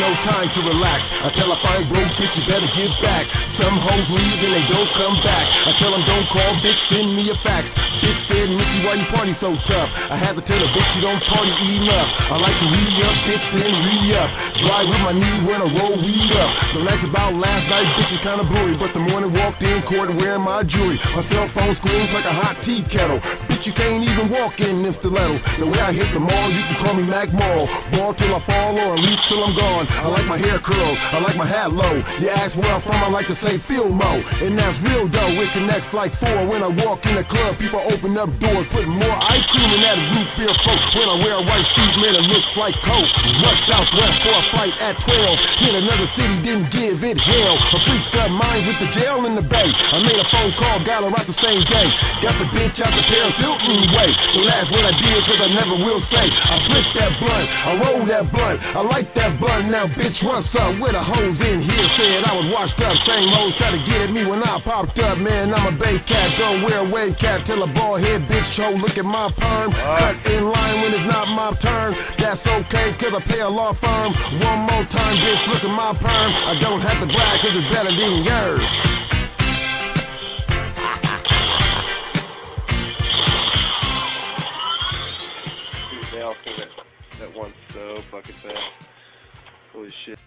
no time to relax. I tell a fine broke bitch you better get back. Some hoes leave and they don't come back. I tell them don't call, bitch, send me a fax. Bitch said, Nicky, why you party so tough? I had to tell her, bitch, you don't party enough. I like to re-up, bitch, then re-up. Drive with my knees when I roll weed up. The nights about last night, bitch, is kinda blurry. But the morning walked in court wearing my jewelry. My cell phone screams like a hot tea kettle. You can't even walk in them stilettos. The way I hit the mall, you can call me Mac Mall. Ball till I fall or at least till I'm gone. I like my hair curled, I like my hat low. You ask where I'm from, I like to say Mo. And that's real though, it connects like four. When I walk in the club, people open up doors, putting more ice cream in that root beer folk. When I wear a white suit, man, it looks like coke. Rush southwest for a fight at 12. Hit another city, didn't give it hell. A freaked up mind with the jail in the bay. I made a phone call, got her right the same day. Got the bitch out the Paris Hilton way. The last one I did, cause I never will say. I split that blunt, I roll that blunt. I like that blunt, now bitch, what's up? Where the hoes in here said I was washed up. Same hoes try to get at me when I popped up. Man, I'm a bay cat, don't wear a wave cap till a bald head bitch show. Look at my perm. Cut in line when it's not my turn. That's okay, cause I pay a law firm. One more time, bitch, look at my perm. I don't have to brag, cause it's better than yours. Fucking fast. Holy shit.